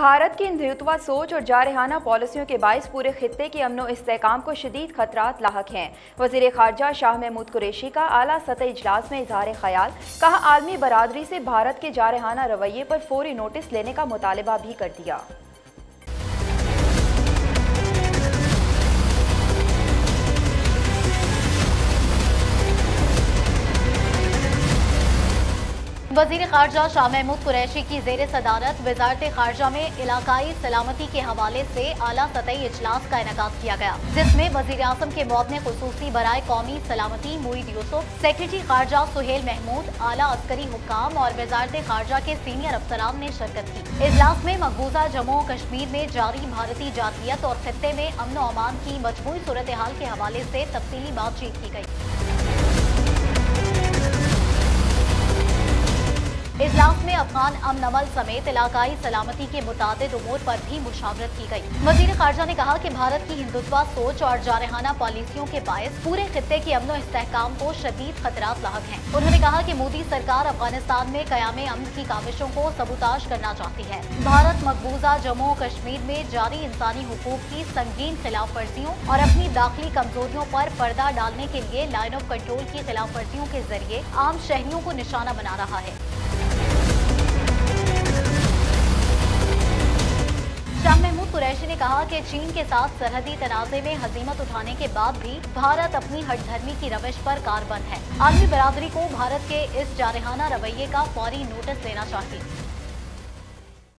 भारत की हिंदुत्वा सोच और जारहाना पॉलिसियों के बायस पूरे खत्े के अमनो इसकाम को शदीद खतरा लाक हैं। वज़ीर खारजा शाह महमूद कुरेशी का आला सतह इजलास में इजहार ख्याल, कहा आलमी बरदरी से भारत के जारहाना रवैये पर फौरी नोटिस लेने का मुतालबा भी कर दिया। वज़ीर खारजा शाह महमूद कुरैशी की जेर सदारत वजारत खारजा में इलाकाई सलामती के हवाले से आला सतही इजलास का इनका किया गया, जिसमें वज़ीर अजम के मौत ने खसूसी बरए कौमी सलामती मुईद यूसुफ, सेक्रेटरी खारजा सुहेल महमूद, आला अस्करी हुकाम और वजारत खारजा के सीनियर अफसरान ने शिरकत की। इजलास में मकबूजा जम्मू कश्मीर में जारी भारतीय जातीयत और खत्े में अमन अमान की मजबूरी सूरत हाल के हवाले से तफसीली बातचीत की गई। इजलास में अफगान अमन अमल समेत इलाकाई सलामती के मुताद उमूर पर भी मुशावरत की गई। वज़ीर खारजा ने कहा कि भारत की हिंदुत्वा सोच और जारहाना पॉलिसियों के बायस पूरे खत्े के अमन इसकाम को शदीद खतरा लाक हैं। उन्होंने कहा कि मोदी सरकार अफ़गानिस्तान में कयाम अमन की काविशों को सबूताश करना चाहती है। भारत मकबूजा जम्मू कश्मीर में जारी इंसानी हकूक की संगीन खिलाफ वर्जियों और अपनी दाखिली कमजोरियों पर पर्दा डालने के लिए लाइन ऑफ़ कंट्रोल की खिलाफ वर्जियों के ज़रिए आम शहरियों को निशाना बना रहा है। कुरैशी ने कहा कि चीन के साथ सरहदी तनाजे में हजीमत उठाने के बाद भी भारत अपनी हटधर्मी की रविश पर कारबंद है। आलमी बरादरी को भारत के इस जारहाना रवैये का फौरी नोटिस देना चाहिए